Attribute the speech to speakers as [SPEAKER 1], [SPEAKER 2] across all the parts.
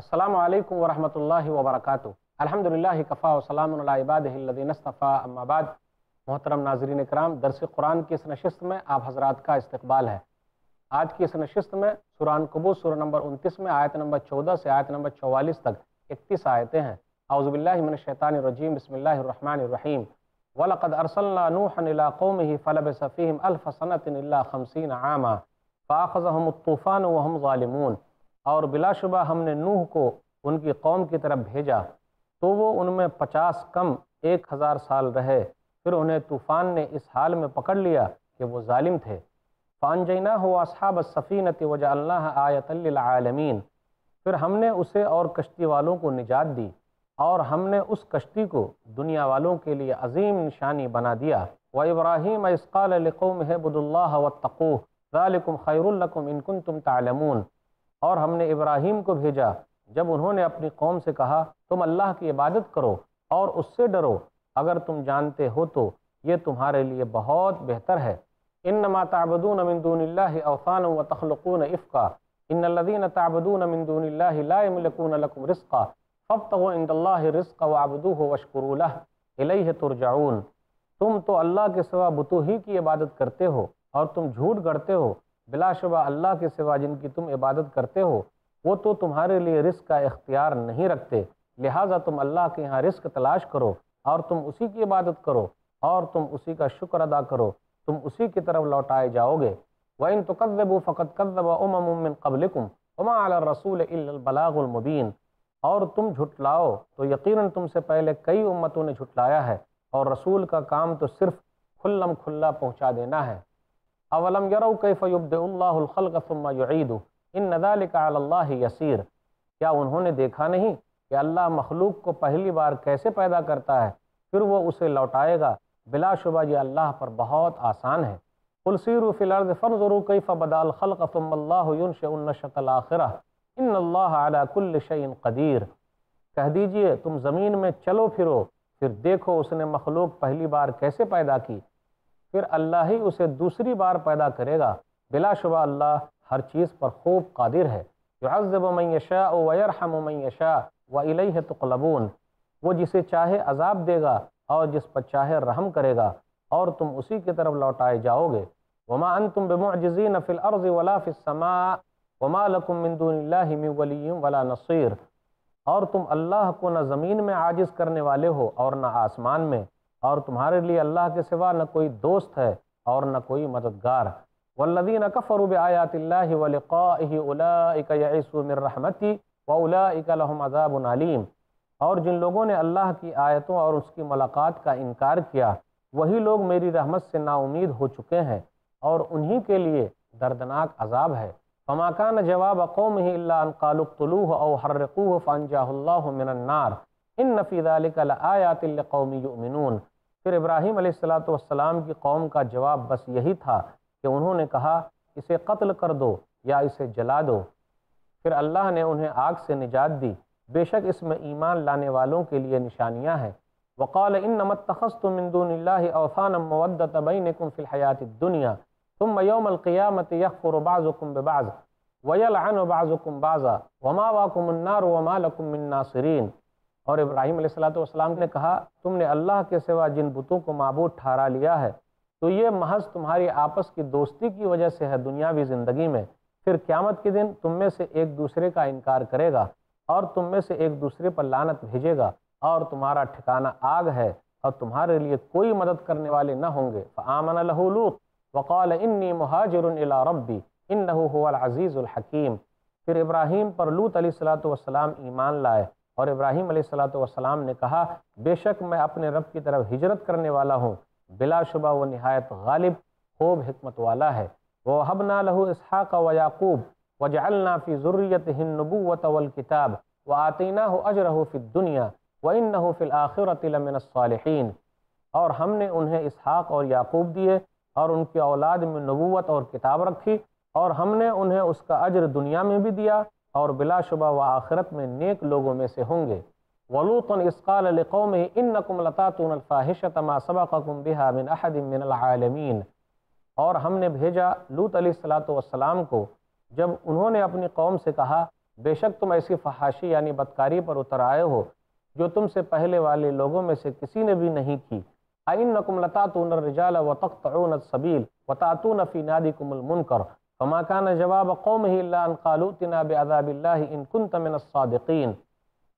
[SPEAKER 1] السلام علیکم ورحمۃ اللہ وبرکاتہ۔ الحمد للہ کفا وسلام علیہ الدین اصطفیٰ بعد۔ محترم ناظرین کرام، درس قرآن کی اس نشست میں آپ حضرات کا استقبال ہے۔ آج کی اس نشست میں سوران قبو سورہ نمبر انتیس میں آیت نمبر چودہ سے آیت نمبر چوالیس تک اکتیس آیتیں ہیں۔ اعوذ باللہ من الشیطان الرجیم، بسم اللہ الرحمن الرحیم۔ وَلَقَدْ أَرْسَلْنَا نُوحًا إِلَىٰ قَوْمِهِ فَلَبِثَ فِيهِمْ أَلْفَ سَنَةٍ إِلَّا خَمْسِينَ عَامًا فَأَخَذَهُمُ الطُّوفَانُ وَهُمْ ظَالِمُونَ۔ اور بلا شبہ ہم نے نوح کو ان کی قوم کی طرف بھیجا، تو وہ ان میں پچاس کم ایک ہزار سال رہے۔ پھر انہیں طوفان نے اس حال میں پکڑ لیا کہ وہ ظالم تھے۔ فَأَنْجَيْنَاهُ وَأَصْحَابَ السَّفِينَةِ وَجَعَلْنَاهَا آيَةً لِلْعَالَمِينَ پھر ہم نے اسے اور کشتی والوں کو نجات دی اور ہم نے اس کشتی کو دنیا والوں کے لیے عظیم نشانی بنا دیا۔ وَإِبْرَاهِيمَ إِذْ قَالَ لِقَوْمِهِ اعْبُدُوا اللَّهَ وَاتَّقُوهُ ذَلِكُمْ خَيْرٌ لَكُمْ إِن كُنتُمْ تَعْلَمُونَ۔ اور ہم نے ابراہیم کو بھیجا۔ جب انہوں نے اپنی قوم سے کہا، تم اللہ کی عبادت کرو اور اس سے ڈرو۔ اگر تم جانتے ہو تو یہ تمہارے لیے بہت بہتر ہے۔ انما تعبدون من دون اللہ اوثانا وتخلقون افقا۔ ان الذين تعبدون من دون اللہ لا يملكون لكم رزقا۔ فابتغوا عند اللہ رزقا وعبدوه واشکروا له۔ الیہ ترجعون۔ تم تو اللہ کے سوا بتوں ہی کی عبادت کرتے ہو اور تم جھوٹ گڑتے ہو۔ بلا شبہ اللہ کے سوا جن کی تم عبادت کرتے ہو، وہ تو تمہارے لیے رزق کا اختیار نہیں رکھتے۔ لہٰذا تم اللہ کے یہاں رزق تلاش کرو اور تم اسی کی عبادت کرو اور تم اسی کا شکر ادا کرو۔ تم اسی کی طرف لوٹائے جاؤ گے۔ وَإِن تُقَذِّبُوا فَقَدْ كَذَّبَ أُمَمٌ مِّن قَبْلِكُمْ وَمَا عَلَى الرَّسُولِ إِلَّا الْبَلَاغُ الْمُبِينَ۔ اور تم جھٹلاؤ۔ تو یقیناً تم سے پہلے کئی امتوں نے جھٹلایا ہے اور رسول کا کام تو صرف کھلم کھلا پہنچا دینا ہے۔ اولم یرو کیف یبدئ اللہ الخلق ثم یعیدو ان ذالک علی اللہ یسیر کیا انہوں نے دیکھا نہیں کہ اللہ مخلوق کو پہلی بار کیسے پیدا کرتا ہے؟ پھر وہ اسے لوٹائے گا. بلا شبہ یہ اللہ پر بہت آسان ہے. قل سیروا فی الارض فانظروا کیف بدا الخلق ثم اللہ ينشئ النشأة الاخرہ ان اللہ علی کل شیء قدیر. کہہ دیجیے تم زمین میں چلو پھرو، پھر دیکھو اس نے مخلوق پہلی بار کیسے پیدا کی؟ پھر اللہ ہی اسے دوسری بار پیدا کرے گا۔ بلا شبہ اللہ ہر چیز پر خوب قادر ہے۔ يعذب من یشاء ویرحم من یشاء وإلیہ تقلبون۔ وہ جسے چاہے عذاب دے گا اور جس پر چاہے رحم کرے گا اور تم اسی کی طرف لوٹائے جاؤ گے۔ وما انتم بمعجزین فی الارض ولا فی السماء وما لکم من دون اللہ من ولی ولا نصیر۔ اور تم اللہ کو نہ زمین میں عاجز کرنے والے ہو اور نہ آسمان میں۔ اور تمہارے لیے اللہ کے سوا نہ کوئی دوست ہے اور نہ کوئی مددگار والذین کفروا بآیات اللہ ولقائہ اولئک یعیسوا من رحمتی واولئک لهم عذاب علیم اور جن لوگوں نے اللہ کی آیتوں اور اس کی ملاقات کا انکار کیا، وہی لوگ میری رحمت سے نا امید ہو چکے ہیں اور انہی کے لیے دردناک عذاب ہے۔ فما كان جواب قومه الا ان قالوا اقتلوه او حرقوه فانجاه الله من النار ان فی ذلك لآیات لقوم یؤمنون پھر ابراہیم علیہ الصلوۃ والسلام کی قوم کا جواب بس یہی تھا کہ انہوں نے کہا، اسے قتل کر دو یا اسے جلا دو۔ پھر اللہ نے انہیں آگ سے نجات دی۔ بے شک اس میں ایمان لانے والوں کے لیے نشانیاں ہیں۔ وقال، انما اتخذتم من دون الله اوثانا مودة بينكم في الحياة الدنيا ثم يوم القيامة يغفر بعضكم ببعض ويلعن بعضكم بعضا وماواكم النار وما لكم من ناصرين اور ابراہیم علیہ الصلوۃ والسلام نے کہا، تم نے اللہ کے سوا جن بتوں کو معبود ٹھہرا لیا ہے، تو یہ محض تمہاری آپس کی دوستی کی وجہ سے ہے دنیاوی زندگی میں۔ پھر قیامت کے دن تم میں سے ایک دوسرے کا انکار کرے گا اور تم میں سے ایک دوسرے پر لعنت بھیجے گا اور تمہارا ٹھکانہ آگ ہے اور تمہارے لیے کوئی مدد کرنے والے نہ ہوں گے۔ فآمن له لوط وقال انی مہاجر الى ربی انه هو العزیز الحکیم پھر ابراہیم پر لوط علیہ الصلوۃ والسلام ایمان لائے۔ اور ابراہیم علیہ الصلوۃ والسلام نے کہا، بے شک میں اپنے رب کی طرف ہجرت کرنے والا ہوں۔ بلا شبہ وہ نہایت غالب، خوب حکمت والا ہے۔ وَوَهَبْنَا لَهُ إِسْحَاقَ وَيَعْقُوبَ وَجَعَلْنَا فِي ذُرِّيَّتِهِ النُّبُوَّةَ وَالْكِتَابَ وَآتَيْنَاهُ أَجْرَهُ فِي الدُّنْيَا وَإِنَّهُ فِي الْآخِرَةِ لَمِنَ الصَّالِحِينَ۔ اور ہم نے انہیں اسحاق اور یعقوب دیے اور ان کی اولاد میں نبوت اور کتاب رکھی اور ہم نے انہیں اس کا اجر دنیا میں بھی دیا۔ اور بلا شبہ و آخرت میں نیک لوگوں میں سے ہوں گے۔ وَلُوطًا إِذْ قَالَ لِقَوْمِهِ إِنَّكُمْ لَتَأْتُونَ الْفَاحِشَةَ مَا سَبَقَكُمْ بِهَا مِنْ أَحَدٍ مِنَ الْعَالَمِينَ اور ہم نے بھیجا لوط علیہ الصلوۃ والسلام کو۔ جب انہوں نے اپنی قوم سے کہا، بے شک تم ایسی فحاشی یعنی بدکاری پر اتر آئے ہو، جو تم سے پہلے والے لوگوں میں سے کسی نے بھی نہیں کی۔ اَإِنَّكُمْ لَتَعْتُونَ الرِّجَالَ وَتَقْطَعُونَ السَّبِيلَ وَتَعْتُونَ فِي نَادِكُمُ الْمُنْكَرَ فَمَا كَانَ جَوَابَ قَوْمِهِ إِلَّا أَنْ قَالُوا ائْتِنَا بِعَذَابِ اللَّهِ إِن كُنْتَ مِنَ الصَّادِقِينَ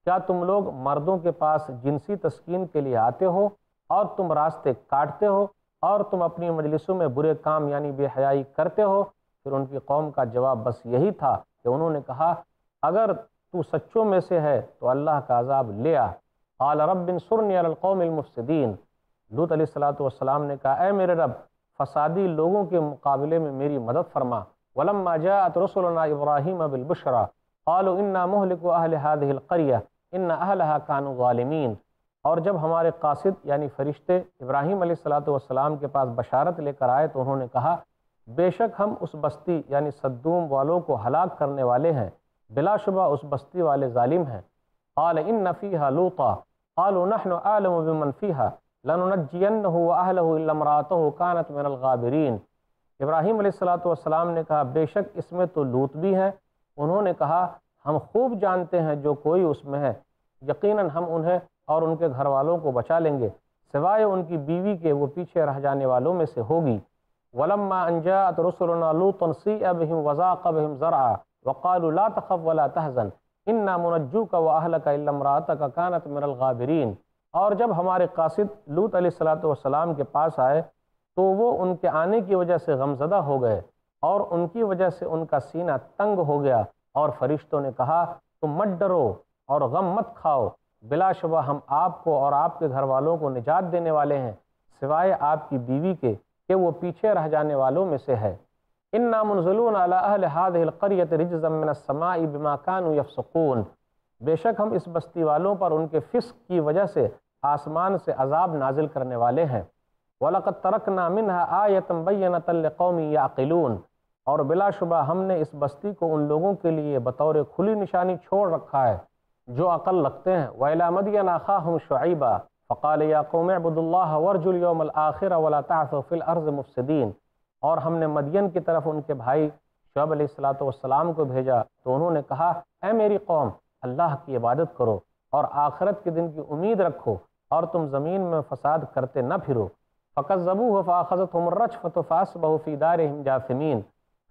[SPEAKER 1] کیا تم لوگ مردوں کے پاس جنسی تسکین کے لیے آتے ہو اور تم راستے کاٹتے ہو اور تم اپنی مجلسوں میں برے کام یعنی بے حیائی کرتے ہو؟ پھر ان کی قوم کا جواب بس یہی تھا کہ انہوں نے کہا، اگر تو سچوں میں سے ہے تو اللہ کا عذاب لے آ۔ قال، رب انصرنی علی القوم المفسدین۔ لوت علیہ الصلوۃ والسلام نے کہا، اے میرے رب، فسادی لوگوں کے مقابلے میں میری مدد فرما۔ ولما جاءت رسلنا ابراہیم بالبشرى قالوا انا مهلك اهل هذه القريه ان اهلها كانوا ظالمین اور جب ہمارے قاصد یعنی فرشتے ابراہیم علیہ الصلوۃ والسلام کے پاس بشارت لے کر آئے تو انہوں نے کہا، بے شک ہم اس بستی یعنی صدوم والوں کو ہلاک کرنے والے ہیں، بلا شبہ اس بستی والے ظالم ہیں۔ قال ان فيها لوطا۔ قالوا، نحن اعلم بمن فيها لننجینہ واہلہ الا امراته كانت من الغابرین۔ ابراہیم علیہ الصلوۃ والسلام نے کہا، بے شک اس میں تو لوت بھی ہے۔ انہوں نے کہا، ہم خوب جانتے ہیں جو کوئی اس میں ہے۔ یقیناً ہم انہیں اور ان کے گھر والوں کو بچا لیں گے۔ سوائے ان کی بیوی کے وہ پیچھے رہ جانے والوں میں سے ہوگی۔ ولما ان جاءت رسلنا لوطا سیئ بهم وضاق بهم ذرعا وقالوا لا تخف ولا تحزن۔ انا منجوك واهلك الا امراتك كانت من الغابرین۔ اور جب ہمارے قاصد لوت علیہ السلام والسلام کے پاس آئے تو وہ ان کے آنے کی وجہ سے غمزدہ ہو گئے اور ان کی وجہ سے ان کا سینہ تنگ ہو گیا اور فرشتوں نے کہا، تم مت ڈرو اور غم مت کھاؤ۔ بلا شبہ ہم آپ کو اور آپ کے گھر والوں کو نجات دینے والے ہیں، سوائے آپ کی بیوی کے کہ وہ پیچھے رہ جانے والوں میں سے ہے۔ ان نامنزلون علی اہل هذه القریت رجزا من السماء بما كانوا يفسقون۔ بے شک ہم اس بستی والوں پر ان کے فسق کی وجہ سے آسمان سے عذاب نازل کرنے والے ہیں۔ وَلَقَدْ تَرَكْنَا مِنْهَا آیَةً بَيَّنَةً لِقَوْمِ يَعْقِلُونَ۔ اور بلا شبہ ہم نے اس بستی کو ان لوگوں کے لیے بطور کھلی نشانی چھوڑ رکھا ہے، جو عقل رکھتے ہیں۔ وَإِلَى مَدْيَنَ أَخَاهُمْ شُعَيْبًا۔ فَقَالَ يَا قَوْمِ اعْبُدُوا اللَّهَ وَارْجُوا الْيَوْمَ الْآخِرَ وَلَا تَعْثُوا فِي الْأَرْضِ مُفْسِدِينَ۔ اور ہم نے مدین کی طرف ان کے بھائی شعب علیہ الصلوۃ والسلام کو بھیجا۔ تو انہوں نے کہا، اے میری قوم، اللہ کی عبادت کرو اور آخرت کے دن کی امید رکھو اور تم زمین میں فساد کرتے نہ پھرو۔ فقط ضبو و فاخذت رچ فتفاس بہفی دار جاثمین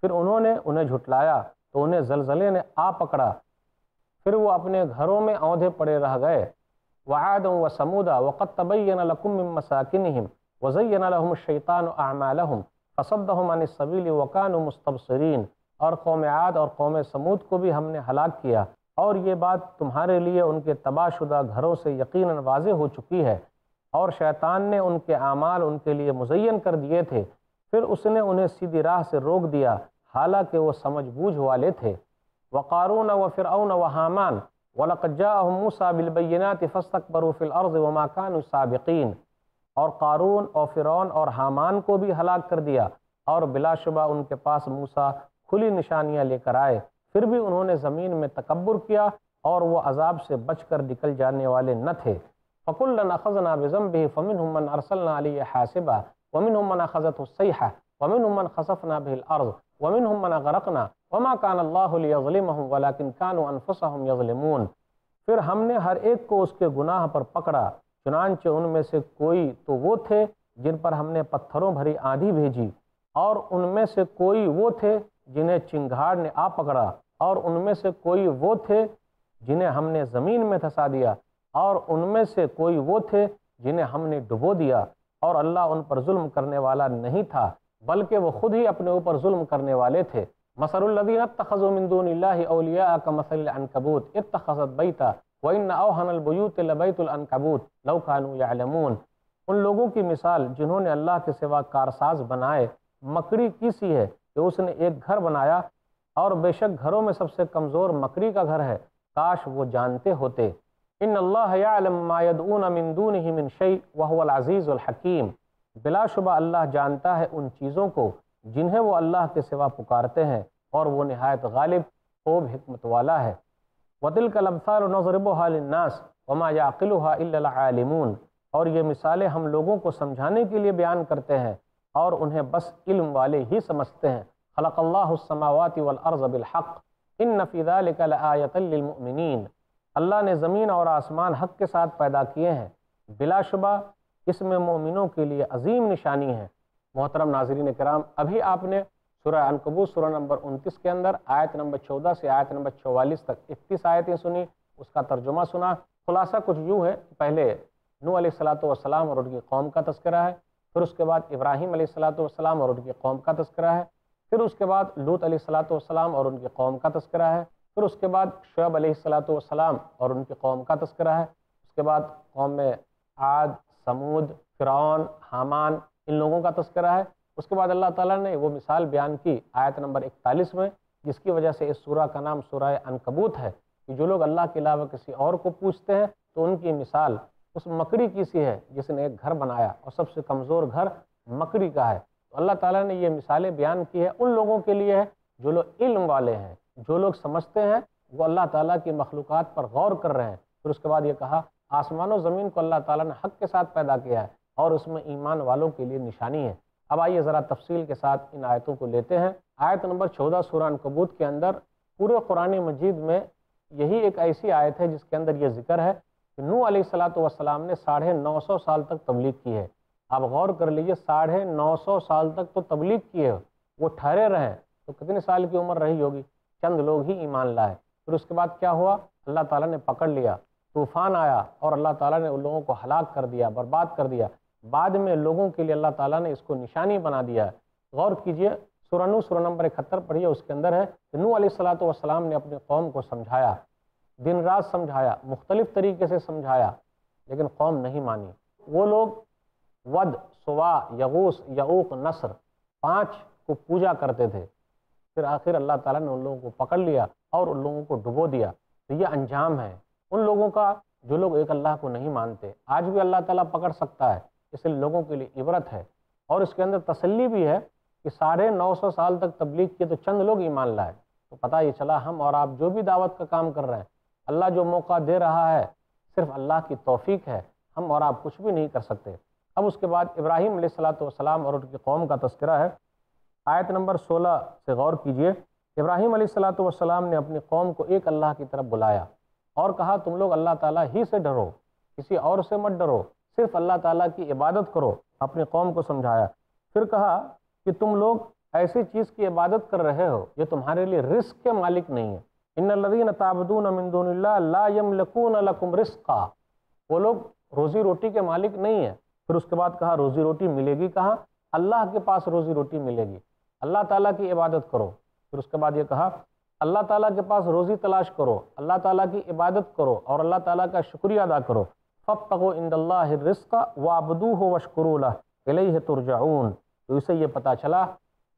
[SPEAKER 1] پھر انہوں نے انہیں جھٹلایا تو انہیں زلزلے نے آ پکڑا۔ پھر وہ اپنے گھروں میں اودھے پڑے رہ گئے۔ وعاد و سمودا وقت تبین لکم من مساکنہم وزین لهم الشیطان اعمالہم فصدہم عن السبیل وکانوا مستبصرین اور قوم عاد اور قوم سمود کو بھی ہم نے ہلاک کیا۔ اور یہ بات تمہارے لیے ان کے تباہ شدہ گھروں سے یقیناً واضح ہو چکی ہے۔ اور شیطان نے ان کے اعمال ان کے لیے مزین کر دیے تھے۔ پھر اس نے انہیں سیدھی راہ سے روک دیا، حالانکہ وہ سمجھ بوجھ والے تھے۔ وقارون و فرعون و حامان، وَلَقَدْ جَاءَهُمْ مُوسَى بِالْبَيِّنَاتِ فَاسْتَكْبَرُوا فِي الْأَرْضِ وَمَا كَانُوا سَابِقِينَ۔ اور قارون اور فرعون اور حامان کو بھی ہلاک کر دیا اور بلا شبہ ان کے پاس موسیٰ کھلی نشانیاں لے کر آئے۔ پھر بھی انہوں نے زمین میں تکبر کیا اور وہ عذاب سے بچ کر نکل جانے والے نہ تھے۔ فَقُلَّنَا خَزْنَا بِزَنْبِهِ فَمِنْهُمْ مَنْ أَرْسَلْنَا عَلِيَ حَاسِبًا وَمِنْهُمْ مَنْ أَخَذَتْهُ السَّيْحَةُ وَمِنْهُمْ مَنْ خَسَفْنَا بِهِ الْأَرْضِ وَمِنْهُمْ مَنْ أَغْرَقْنَا وَمَا كَانَ اللَّهُ لِيَظْلِمَهُمْ وَلَكِنْ كَانُوا أَنفُسَهُمْ يَظْلِمُونَ۔ پھر ہم نے ہر ایک کو اس کے گناہ پر پکڑا، چنانچہ ان میں سے کوئی تو وہ تھے جن پر ہم نے پتھروں بھری آندھی بھیجی، اور ان میں سے کوئی وہ تھے جنہیں چنگھاڑ نے آ پکڑا، اور ان میں سے کوئی وہ تھے جنہیں ہم نے زمین میں دھسا دیا۔ اور ان میں سے کوئی وہ تھے جنہیں ہم نے ڈبو دیا اور اللہ ان پر ظلم کرنے والا نہیں تھا، بلکہ وہ خود ہی اپنے اوپر ظلم کرنے والے تھے۔ مسر الدین اتخذوا من دون اللہ اولیاء کا مسل العنکبوت، اتخذت بیتا وَإِنَّ أَوْحَنَ الْبُيُوتِ لَبَيْتُ الْأَنْكَبُوتِ لَوْ كَانُوا يَعْلَمُونَ ان لوگوں کی مثال جنہوں نے اللہ کے سوا کارساز بنائے، مکڑی کی سی ہے کہ اس نے ایک گھر بنایا اور بے شک گھروں میں سب سے کمزور مکری کا گھر ہے۔ کاش وہ جانتے ہوتے۔ ان اللہ یعلم ما يدعون من دونه من شيء وهو العزیز الحکیم۔ بلا شبہ اللہ جانتا ہے ان چیزوں کو جنہیں وہ اللہ کے سوا پکارتے ہیں اور وہ نہایت غالب، خوب حکمت والا ہے۔ وَتِلْكَ الْأَمْثَالُ نَضْرِبُهَا لِلنَّاسِ وَمَا يَعْقِلُهَا إِلَّا الْعَالِمُونَ۔ اور یہ مثالیں ہم لوگوں کو سمجھانے کے لیے بیان کرتے ہیں اور انہیں بس علم والے ہی سمجھتے ہیں۔ خلق اللہ السماوات والارض بالحق۔ ان نفیدہ لکلآیت للمؤمنین۔ اللہ نے زمین اور آسمان حق کے ساتھ پیدا کیے ہیں۔ بلا شبہ اس میں مومنوں کے لیے عظیم نشانی ہے محترم ناظرین کرام، ابھی آپ نے سورہ انکبو سورہ نمبر انتیس کے اندر آیت نمبر چودہ سے آیت نمبر چوالیس تک اکتیس آیتیں سنی، اس کا ترجمہ سنا۔ خلاصہ کچھ یوں ہے، پہلے نو علیہ السلاۃ والسلام اور ان کی قوم کا تذکرہ ہے، پھر اس کے بعد ابراہیم علیہ السلاۃ والسلام اور ان کی قوم کا تذکرہ ہے، پھر اس کے بعد لوت علیہ السلاۃ والسلام اور ان کی قوم کا تذکرہ ہے۔ پھر اس کے بعد شعب علیہ السلاۃ والسلام اور ان کی قوم کا تذکرہ ہے۔ اس کے بعد قوم میں عاد، سمود، فرعون، حامان، ان لوگوں کا تذکرہ ہے۔ اس کے بعد اللہ تعالیٰ نے وہ مثال بیان کی آیت نمبر اکتالیس میں، جس کی وجہ سے اس سورہ کا نام سورہ انکبوت ہے کہ جو لوگ اللہ کے علاوہ کسی اور کو پوچھتے ہیں تو ان کی مثال اس مکڑی کی سی ہے جس نے ایک گھر بنایا اور سب سے کمزور گھر مکڑی کا ہے۔ تو اللہ تعالیٰ نے یہ مثالیں بیان کی ہے ان لوگوں کے لیے ہے جو لوگ علم والے ہیں۔ جو لوگ سمجھتے ہیں وہ اللہ تعالیٰ کی مخلوقات پر غور کر رہے ہیں۔ پھر اس کے بعد یہ کہا، آسمان و زمین کو اللہ تعالیٰ نے حق کے ساتھ پیدا کیا ہے اور اس میں ایمان والوں کے لیے نشانی ہے۔ اب آئیے ذرا تفصیل کے ساتھ ان آیتوں کو لیتے ہیں۔ آیت نمبر چودہ، سورہ کبوت کے اندر پورے قرآن مجید میں یہی ایک ایسی آیت ہے جس کے اندر یہ ذکر ہے کہ نو علیہ السلاۃ والسلام نے ساڑھے نو سو سال تک تبلیغ کی ہے۔ آپ غور کر لیجیے، ساڑھے نو سو سال تک تو تبلیغ کی ہے۔ وہ ٹھہرے رہے تو کتنے سال کی عمر رہی ہوگی؟ چند لوگ ہی ایمان لائے۔ پھر اس کے بعد کیا ہوا؟ اللہ تعالیٰ نے پکڑ لیا، طوفان آیا اور اللہ تعالیٰ نے ان لوگوں کو ہلاک کر دیا، برباد کر دیا۔ بعد میں لوگوں کے لیے اللہ تعالیٰ نے اس کو نشانی بنا دیا۔ ہے غور کیجیے، سورہ نو، سورہ نمبر اکہتر پڑھیے اس کے اندر ہے کہ نو علیہ السلاۃ والسلام نے اپنی قوم کو سمجھایا، دن رات سمجھایا، مختلف طریقے سے سمجھایا، لیکن قوم نہیں مانی۔ وہ لوگ ود، سوا یغوس یعوق، نصر، پانچ کو پوجا کرتے تھے۔ پھر آخر اللہ تعالیٰ نے ان لوگوں کو پکڑ لیا اور ان لوگوں کو ڈبو دیا۔ تو یہ انجام ہے۔ ان لوگوں کا جو لوگ ایک اللہ کو نہیں مانتے، آج بھی اللہ تعالیٰ پکڑ سکتا ہے۔ اس لیے لوگوں کے لیے عبرت ہے۔ اور اس کے اندر تسلی بھی ہے کہ ساڑھے نو سو سال تک تبلیغ کیے تو چند لوگ ایمان لائے۔ تو پتہ یہ چلا ہم اور آپ جو بھی دعوت کا کام کر رہے ہیں، اللہ جو موقع دے رہا ہے، صرف اللہ کی توفیق ہے۔ ہم اور آپ کچھ بھی نہیں کر سکتے۔ اب اس کے بعد ابراہیم علیہ السلاۃ والسلام اور ان کی قوم کا تذکرہ ہے۔ آیت نمبر سولہ سے غور کیجیے، ابراہیم علیہ السلاۃ والسلام نے اپنی قوم کو ایک اللہ کی طرف بلایا اور کہا، تم لوگ اللہ تعالیٰ ہی سے ڈرو، کسی اور سے مت ڈرو، صرف اللہ تعالیٰ کی عبادت کرو، اپنی قوم کو سمجھایا۔ پھر کہا کہ تم لوگ ایسی چیز کی عبادت کر رہے ہو جو تمہارے لیے رزق کے مالک نہیں ہے۔ ان الذین تعبدون من دون اللہ لا یملکون لکم رزقا۔ وہ لوگ روزی روٹی کے مالک نہیں ہیں۔ پھر اس کے بعد کہا، روزی روٹی ملے گی کہاں؟ اللہ کے پاس روزی روٹی ملے گی۔ اللہ تعالیٰ کی عبادت کرو۔ پھر اس کے بعد یہ کہا، اللہ تعالیٰ کے پاس روزی تلاش کرو، اللہ تعالیٰ کی عبادت کرو اور اللہ تعالیٰ کا شکریہ ادا کرو۔ فَبْتَغُوا عِنْدَ اللَّهِ الرِّزْقَ وَعْبُدُوهُ وَشْكُرُوا لَهُ إِلَيْهِ تُرْجَعُونَ۔ تو اسے یہ پتا چلا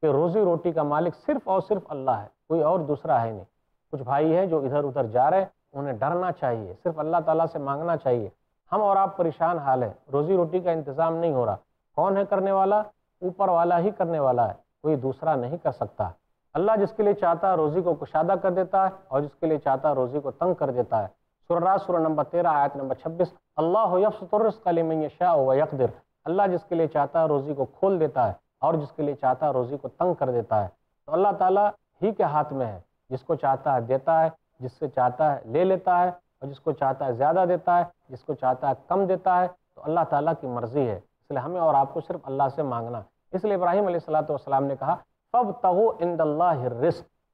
[SPEAKER 1] کہ روزی روٹی کا مالک صرف اور صرف اللہ ہے، کوئی اور دوسرا ہے نہیں۔ کچھ بھائی ہیں جو ادھر ادھر جا رہے ہیں، انہیں ڈرنا چاہیے، صرف اللہ تعالیٰ سے مانگنا چاہیے۔ ہم اور آپ پریشان حال ہیں، روزی روٹی کا انتظام نہیں ہو رہا۔ کون ہے کرنے والا؟ اوپر والا ہی کرنے والا ہے۔ کوئی دوسرا نہیں کر سکتا۔ اللہ جس کے لیے چاہتا ہے روزی کو کشادہ کر دیتا ہے اور جس کے لیے چاہتا ہے روزی کو تنگ کر دیتا ہے۔ سورہ سورہ نمبر تیرہ، آیت نمبر چھبیس۔ اللہ یفس الرزق لمن یشاء و یقدر اللہ جس کے لیے چاہتا ہے روزی کو کھول دیتا ہے اور جس کے لیے چاہتا ہے روزی کو تنگ کر دیتا ہے۔ تو اللہ تعالیٰ ہی کے ہاتھ میں ہے۔ جس کو چاہتا ہے دیتا ہے، جس سے چاہتا ہے لے لیتا ہے اور جس کو چاہتا ہے زیادہ دیتا ہے، جس کو چاہتا ہے کم دیتا ہے۔ تو اللہ تعالیٰ کی مرضی ہے۔ اس لیے ہمیں اور آپ کو صرف اللہ سے مانگنا۔ اس لیے ابراہیم علیہ السلاۃ والسلام نے کہا فب تغو اند اللہ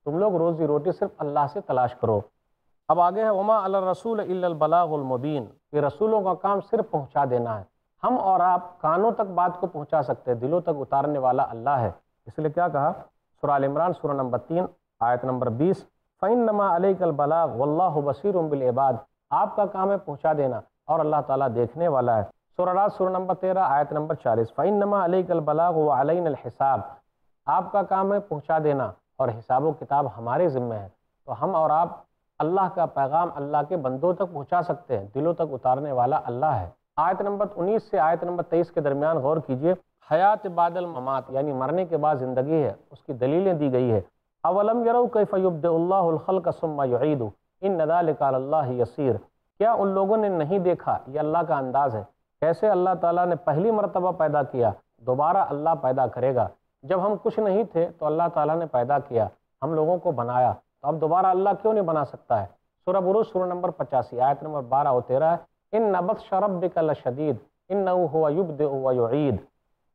[SPEAKER 1] تم لوگ روزی روٹی صرف اللہ سے تلاش کرو۔ اب آگے ہے، وما الرسول البلاغ المبین یہ رسولوں کا کام صرف پہنچا دینا ہے۔ ہم اور آپ کانوں تک بات کو پہنچا سکتے ہیں، دلوں تک اتارنے والا اللہ ہے۔ اس لیے کیا کہا؟ سورہ عمران، سورہ نمبر تین، آیت نمبر بیس۔ فعین نما علیہ البلاغ و اللہ آپ کا کام ہے پہنچا دینا اور اللہ تعالیٰ دیکھنے والا ہے۔ سورہ رات سورہ نمبر تیرہ، آیت نمبر چالیس۔ فعین علیہ البلاغ و علین الحساب۔ آپ کا کام ہے پہنچا دینا اور حساب و کتاب ہمارے ذمہ ہے۔ تو ہم اور آپ اللہ کا پیغام اللہ کے بندوں تک پہنچا سکتے ہیں، دلوں تک اتارنے والا اللہ ہے۔ آیت نمبر انیس سے آیت نمبر تیئیس کے درمیان غور کیجیے۔ حیات بعد الممات یعنی مرنے کے بعد زندگی ہے۔ اس کی دلیلیں دی گئی ہے اولم یرو کیف یبد اللہ الخلق ثم یعید ان ذالک علی اللہ یسیر۔ کیا ان لوگوں نے نہیں دیکھا؟ یہ اللہ کا انداز ہے۔ کیسے اللہ تعالیٰ نے پہلی مرتبہ پیدا کیا، دوبارہ اللہ پیدا کرے گا؟ جب ہم کچھ نہیں تھے تو اللہ تعالیٰ نے پیدا کیا، ہم لوگوں کو بنایا۔ تو اب دوبارہ اللہ کیوں نہیں بنا سکتا ہے؟ سورہ بروج، سورہ نمبر پچاسی، آیت نمبر بارہ و تیرہ ہے۔ ان نبت شرب بک شدید ان نو ہوا ہوا یعید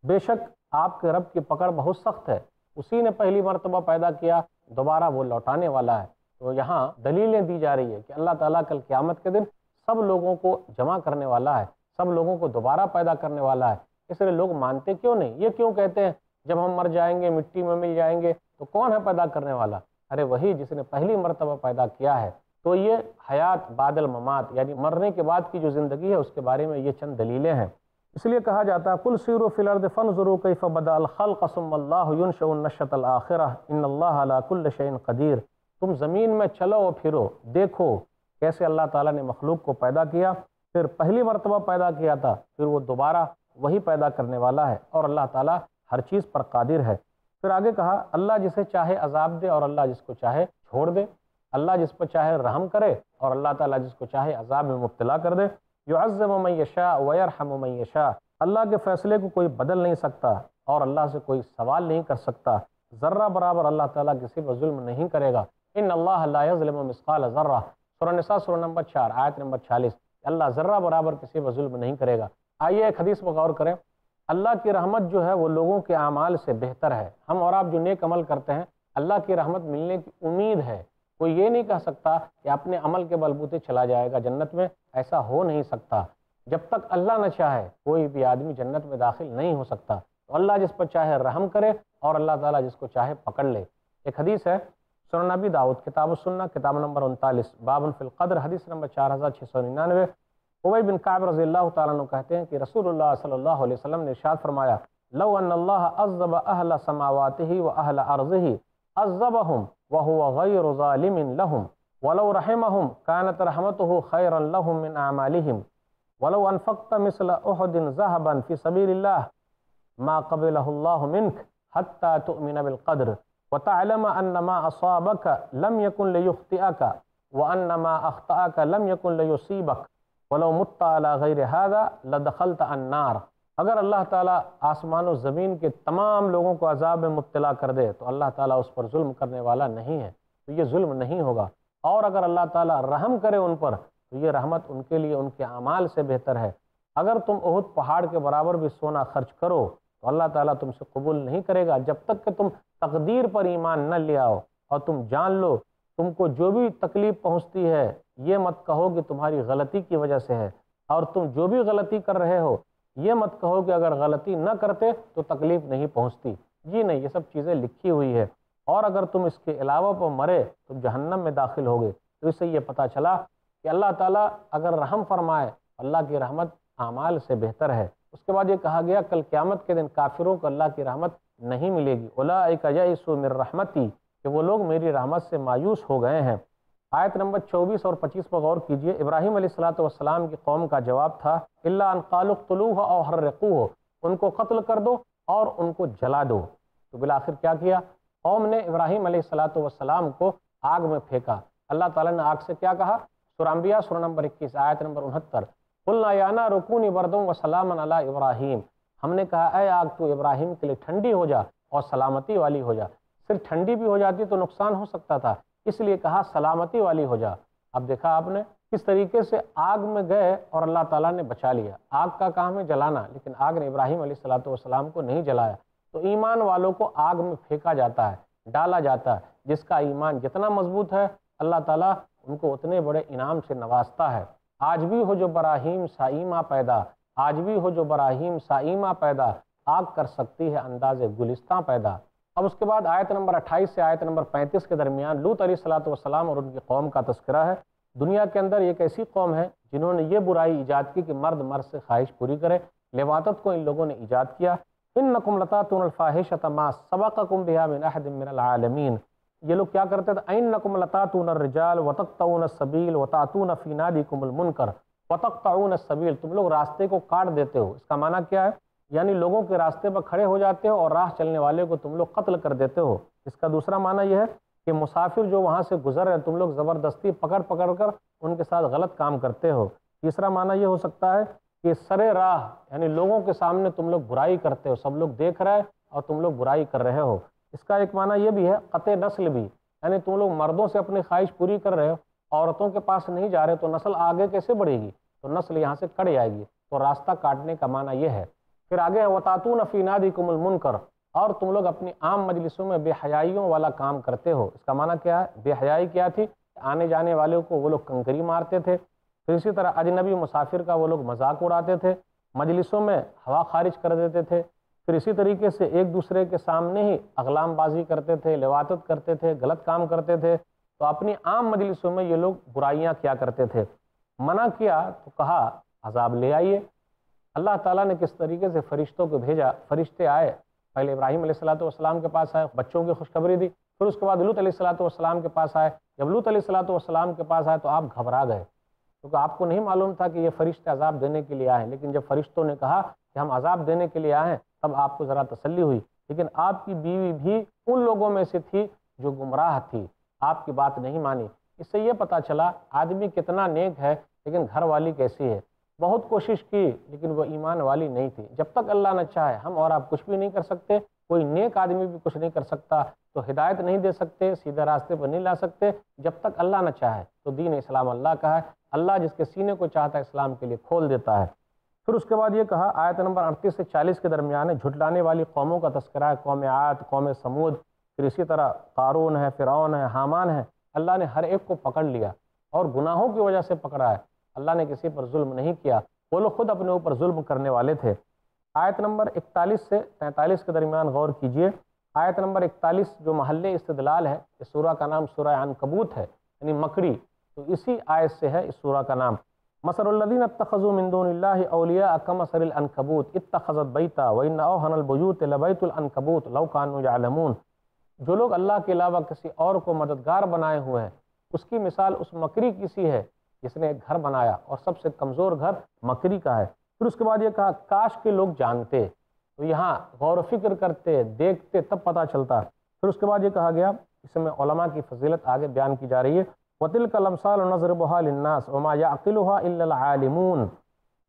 [SPEAKER 1] بے شک آپ کے رب کی پکڑ بہت سخت ہے۔ اسی نے پہلی مرتبہ پیدا کیا، دوبارہ وہ لوٹانے والا ہے۔ تو یہاں دلیلیں دی جا رہی ہے کہ اللہ تعالیٰ کل قیامت کے دن سب لوگوں کو جمع کرنے والا ہے۔ سب لوگوں کو دوبارہ پیدا کرنے والا ہے۔ اس لیے لوگ مانتے کیوں نہیں؟ یہ کیوں کہتے ہیں؟ جب ہم مر جائیں گے، مٹی میں مل جائیں گے، تو کون ہے پیدا کرنے والا؟ ارے وہی جس نے پہلی مرتبہ پیدا کیا ہے۔ تو یہ حیات بادل ممات یعنی مرنے کے بعد کی جو زندگی ہے، اس کے بارے میں یہ چند دلیلیں ہیں۔ اس لیے کہا جاتا ہے کل سیر و فلرد فن ضرور کیف بدا الخل قسم اللہ یونش النشت الآخرہ ان اللہ علیہ کل شعین قدیر تم زمین میں چلو و پھرو، دیکھو کیسے اللہ تعالیٰ نے مخلوق کو پیدا کیا۔ پھر پہلی مرتبہ پیدا کیا تھا، پھر وہ دوبارہ وہی پیدا کرنے والا ہے اور اللہ تعالیٰ ہر چیز پر قادر ہے۔ پھر آگے کہا، اللہ جسے چاہے عذاب دے اور اللہ جس کو چاہے چھوڑ دے۔ اللہ جس پر چاہے رحم کرے اور اللہ تعالیٰ جس کو چاہے عذاب میں مبتلا کر دے۔ یعظم من یشاء ویرحم من یشاء۔ اللہ کے فیصلے کو کوئی بدل نہیں سکتا اور اللہ سے کوئی سوال نہیں کر سکتا۔ ذرہ برابر اللہ تعالیٰ کسی پر ظلم نہیں کرے گا۔ ان اللہ لا یظلم مسقال ذرہ۔ سورہ نساء، سورہ نمبر چار، آیت نمبر چھالیس اللہ ذرہ برابر کسی پر ظلم نہیں کرے گا۔ آئیے ایک حدیث پر غور کریں۔ اللہ کی رحمت جو ہے وہ لوگوں کے اعمال سے بہتر ہے۔ ہم اور آپ جو نیک عمل کرتے ہیں، اللہ کی رحمت ملنے کی امید ہے۔ کوئی یہ نہیں کہہ سکتا کہ اپنے عمل کے بلبوتے چلا جائے گا جنت میں، ایسا ہو نہیں سکتا۔ جب تک اللہ نہ چاہے، کوئی بھی آدمی جنت میں داخل نہیں ہو سکتا۔ تو اللہ جس پر چاہے رحم کرے اور اللہ تعالیٰ جس کو چاہے پکڑ لے۔ ایک حدیث ہے سنن نبی، داؤد کتاب السنہ کتاب نمبر انتالیس بابن فی القدر، حدیث نمبر چار ہزار چھ سو ننانوے۔ عبی بن قعب رضی اللہ تعالیٰ عنہ کہتے ہیں کہ رسول اللہ صلی اللہ علیہ وسلم نے ارشاد فرمایا، لو ان اللہ عذب اہل سماواته و اہل ارضه عذبهم وهو غیر ظالم لهم، ولو رحمهم كانت رحمته خيرا لهم من اعمالهم، ولو انفقت مثل احد ذهبا في سبيل الله ما قبله الله منك حتى تؤمن بالقدر۔ وتعلم ان ما اصابك لم يكن ليخطئك وان ما اخطاك لم يكن ليصيبك. ولو مت غیر هذا لدخلت النار. اگر اللہ تعالیٰ آسمان و زمین کے تمام لوگوں کو عذاب میں مبتلا کر دے تو اللہ تعالیٰ اس پر ظلم کرنے والا نہیں ہے، تو یہ ظلم نہیں ہوگا۔ اور اگر اللہ تعالیٰ رحم کرے ان پر تو یہ رحمت ان کے لیے، ان کے اعمال سے بہتر ہے۔ اگر تم اہد پہاڑ کے برابر بھی سونا خرچ کرو تو اللہ تعالیٰ تم سے قبول نہیں کرے گا۔ جب تک کہ تم تقدیر پر ایمان نہ لے آؤ اور تم جان لو، تم کو جو بھی تکلیف پہنچتی ہے، یہ مت کہو کہ تمہاری غلطی کی وجہ سے ہے۔ اور تم جو بھی غلطی کر رہے ہو، یہ مت کہو کہ اگر غلطی نہ کرتے تو تکلیف نہیں پہنچتی۔ جی نہیں، یہ سب چیزیں لکھی ہوئی ہے اور اگر تم اس کے علاوہ پر مرے، تو جہنم میں داخل ہوگے۔ تو اس سے یہ پتہ چلا کہ اللہ تعالیٰ اگر رحم فرمائے، اللہ کی رحمت اعمال سے بہتر ہے۔ اس کے بعد یہ کہا گیا، کل قیامت کے دن کافروں کو اللہ کی رحمت نہیں ملے گی۔ اولا ایک یسو مر رحمتی، کہ وہ لوگ میری رحمت سے مایوس ہو گئے ہیں۔ آیت نمبر چوبیس اور پچیس پر غور کیجیے۔ ابراہیم علیہ السلاۃ والسلام کی قوم کا جواب تھا اللہ ان قالق طلوع اور ہر رقو ان کو قتل کر دو اور ان کو جلا دو۔ تو بالآخر کیا کیا؟ قوم نے ابراہیم علیہ السلاۃ والسلام کو آگ میں پھینکا۔ اللہ تعالیٰ نے آگ سے کیا کہا؟ سرانبیہ سر نمبر اکیس، آیت نمبر انہتر۔ قلنا یانا رکونی بردوں و سلام علیہ ابراہیم۔ ہم نے کہا، اے آگ، تو ابراہیم کے لیے ٹھنڈی ہو جا اور سلامتی والی ہو جا۔ صرف ٹھنڈی بھی ہو جاتی تو نقصان ہو سکتا تھا۔ اس لیے کہا، سلامتی والی ہو جا۔ اب دیکھا آپ نے کس طریقے سے آگ میں گئے اور اللہ تعالیٰ نے بچا لیا۔ آگ کا کام ہے جلانا، لیکن آگ نے ابراہیم علیہ السلاۃ والسلام کو نہیں جلایا۔ تو ایمان والوں کو آگ میں پھینکا جاتا ہے، ڈالا جاتا ہے۔ جس کا ایمان جتنا مضبوط ہے، اللہ تعالیٰ ان کو اتنے بڑے انعام سے نوازتا ہے۔ آج بھی ہو جو براہیم سائیمہ پیدا آج بھی ہو جو براہیم سائیمہ پیدا، آگ کر سکتی ہے انداز گلستہ پیدا۔ اب اس کے بعد آیت نمبر اٹھائیس سے آیت نمبر پینتیس کے درمیان لوت علیہ السلاۃ والسلام اور ان کی قوم کا تذکرہ ہے۔ دنیا کے اندر ایک ایسی قوم ہے جنہوں نے یہ برائی ایجاد کی کہ مرد مرد سے خواہش پوری کرے۔ لواتت کو ان لوگوں نے ایجاد کیا۔ ان نقم لطاطن الفاحش تما سبق من احد من العالمین۔ یہ لوگ کیا کرتے تھے؟ این نقم لطاطون الرجال وتقطعون السبیل وتعطون فی نادیکم المنکر۔ وتقطعون السبیل تم لوگ راستے کو کاٹ دیتے ہو۔ اس کا معنی کیا ہے؟ یعنی لوگوں کے راستے پر کھڑے ہو جاتے ہو اور راہ چلنے والے کو تم لوگ قتل کر دیتے ہو۔ اس کا دوسرا معنی یہ ہے کہ مسافر جو وہاں سے گزر رہے تم لوگ زبردستی پکڑ پکڑ کر ان کے ساتھ غلط کام کرتے ہو۔ تیسرا معنی یہ ہو سکتا ہے کہ سر راہ یعنی لوگوں کے سامنے تم لوگ برائی کرتے ہو۔ سب لوگ دیکھ رہے اور تم لوگ برائی کر رہے ہو۔ اس کا ایک معنی یہ بھی ہے، قطع نسل بھی۔ یعنی تم لوگ مردوں سے اپنی خواہش پوری کر رہے ہو۔ عورتوں کے پاس نہیں جا رہے تو نسل آگے کیسے بڑھے گی؟ تو نسل یہاں سے کٹ جائے گی۔ تو راستہ کاٹنے کا معنی یہ ہے۔ پھر آگے وطاتون فی نادیکم المنکر اور تم لوگ اپنی عام مجلسوں میں بے حیائیوں والا کام کرتے ہو۔ اس کا معنی کیا ہے؟ بے حیائی کیا تھی؟ آنے جانے والوں کو وہ لوگ کنکری مارتے تھے۔ پھر اسی طرح اجنبی مسافر کا وہ لوگ مذاق اڑاتے تھے۔ مجلسوں میں ہوا خارج کر دیتے تھے۔ پھر اسی طریقے سے ایک دوسرے کے سامنے ہی اغلام بازی کرتے تھے لواتت کرتے تھے، غلط کام کرتے تھے۔ تو اپنی عام مجلسوں میں یہ لوگ برائیاں کیا کرتے تھے؟ منع کیا تو کہا، عذاب لے آئیے۔ اللہ تعالیٰ نے کس طریقے سے فرشتوں کو بھیجا؟ فرشتے آئے، پہلے ابراہیم علیہ السلاۃ والسلام کے پاس آئے، بچوں کی خوشخبری دی، پھر اس کے بعد لط علیہ السلاۃ والسلام کے پاس آئے۔ جب لط علیہ السلاۃ والسلام کے پاس آئے تو آپ گھبرا گئے، کیونکہ آپ کو نہیں معلوم تھا کہ یہ فرشتے عذاب دینے کے لیے آئے لیکن جب فرشتوں نے کہا کہ ہم عذاب دینے کے لیے آئے ہیں، تب آپ کو ذرا تسلی ہوئی۔ لیکن آپ کی بیوی بھی ان لوگوں میں سے تھی جو گمراہ تھی۔ آپ کی بات نہیں مانی۔ اس سے یہ پتا چلا آدمی کتنا نیک ہے، لیکن گھر والی کیسی ہے۔ بہت کوشش کی، لیکن وہ ایمان والی نہیں تھی۔ جب تک اللہ نہ چاہے، ہم اور آپ کچھ بھی نہیں کر سکتے۔ کوئی نیک آدمی بھی کچھ نہیں کر سکتا، تو ہدایت نہیں دے سکتے، سیدھے راستے پر نہیں لا سکتے۔ جب تک اللہ نہ چاہے، تو دین اسلام اللہ کا ہے۔ اللہ جس کے سینے کو چاہتا ہے، اسلام کے لیے کھول دیتا ہے۔ پھر اس کے بعد یہ کہا، آیت نمبر اڑتیس سے چالیس کے درمیان ہے، جھٹلانے والی قوموں کا تذکرہ ہے۔ قوم عاد، قوم سمود پھر اسی طرح قارون ہے، فرعون ہے، حامان ہے، اللہ نے ہر ایک کو پکڑ لیا اور گناہوں کی وجہ سے پکڑا ہے۔ اللہ نے کسی پر ظلم نہیں کیا۔ وہ لوگ خود اپنے اوپر ظلم کرنے والے تھے۔ آیت نمبر اکتالیس سے تینتالیس کے درمیان غور کیجیے۔ آیت نمبر اکتالیس جو محل استدلال ہے، اس سورہ کا نام سورہ عنکبوت ہے یعنی مکڑی۔ تو اسی آیت سے ہے اس سورہ کا نام۔ مصر الدین اتخذوا من دون اللہ اولیاء کمصر العنکبوت۔ اتخذت بیتا وان اوہن البیوت لبیت العنکبوت لو کانوا یعلمون۔ جو لوگ اللہ کے علاوہ کسی اور کو مددگار بنائے ہوئے ہیں، اس کی مثال اس مکری کسی ہے جس نے ایک گھر بنایا اور سب سے کمزور گھر مکری کا ہے۔ پھر اس کے بعد یہ کہا، کاش کے لوگ جانتے۔ تو یہاں غور و فکر کرتے، دیکھتے، تب پتہ چلتا۔ پھر اس کے بعد یہ کہا گیا، اس میں علماء کی فضیلت آگے بیان کی جا رہی ہے۔ وطل کا لمسال و نظر بحال الناس وما یا العالمون۔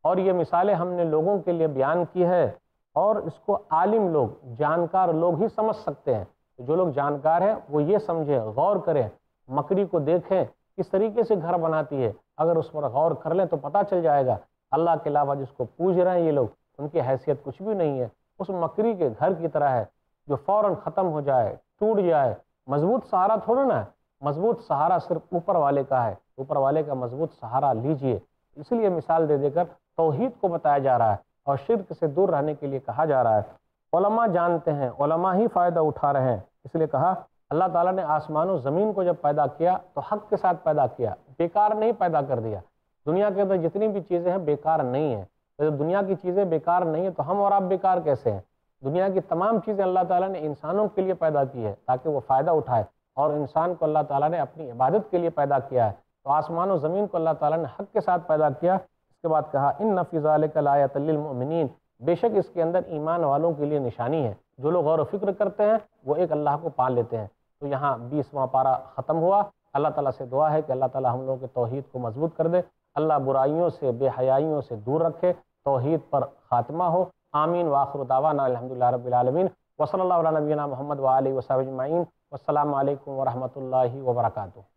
[SPEAKER 1] اور یہ مثالیں ہم نے لوگوں کے لیے بیان کی ہے اور اس کو عالم لوگ، جانکار لوگ ہی سمجھ سکتے ہیں۔ جو لوگ جانکار ہیں، وہ یہ سمجھیں، غور کریں مکڑی کو دیکھیں، کس طریقے سے گھر بناتی ہے۔ اگر اس پر غور کر لیں تو پتہ چل جائے گا۔ اللہ کے علاوہ جس کو پوچھ رہے ہیں یہ لوگ، ان کی حیثیت کچھ بھی نہیں ہے۔ اس مکری کے گھر کی طرح ہے، جو فوراً ختم ہو جائے، ٹوٹ جائے۔ مضبوط سہارا تھوڑا نا ہے مضبوط سہارا صرف اوپر والے کا ہے۔ اوپر والے کا مضبوط سہارا لیجیے۔ اس لیے مثال دے دے کر توحید کو بتایا جا رہا ہے اور شرک سے دور رہنے کے لیے کہا جا رہا ہے۔ علماء جانتے ہیں، علماء ہی فائدہ اٹھا رہے ہیں۔ اس لیے کہا، اللہ تعالیٰ نے آسمان و زمین کو جب پیدا کیا تو حق کے ساتھ پیدا کیا، بیکار نہیں پیدا کر دیا۔ دنیا کے اندر جتنی بھی چیزیں ہیں بیکار نہیں ہیں۔ جب دنیا کی چیزیں بیکار نہیں ہیں تو ہم اور آپ بیکار کیسے ہیں؟ دنیا کی تمام چیزیں اللہ تعالیٰ نے انسانوں کے لیے پیدا کی ہے تاکہ وہ فائدہ اٹھائے۔ اور انسان کو اللہ تعالیٰ نے اپنی عبادت کے لیے پیدا کیا ہے۔ تو آسمان و زمین کو اللہ تعالیٰ نے حق کے ساتھ پیدا کیا۔ اس کے بعد کہا، ان نفیز علیہ للمؤمنین بے شک اس کے اندر ایمان والوں کے لیے نشانی ہے۔ جو لوگ غور و فکر کرتے ہیں، وہ ایک اللہ کو پال لیتے ہیں۔ تو یہاں بیسواں پارہ ختم ہوا۔ اللہ تعالیٰ سے دعا ہے کہ اللہ تعالیٰ ہم لوگوں کے توحید کو مضبوط کر دے۔ اللہ برائیوں سے، بے حیائیوں سے دور رکھے۔ توحید پر خاتمہ ہو۔ آمین۔ واخر دعوانا الحمد للہ رب العالمین۔ وصلی اللہ علیہ نبینا محمد و علیہ اجمعین۔ والسلام علیکم ورحمۃ اللہ وبرکاتہ۔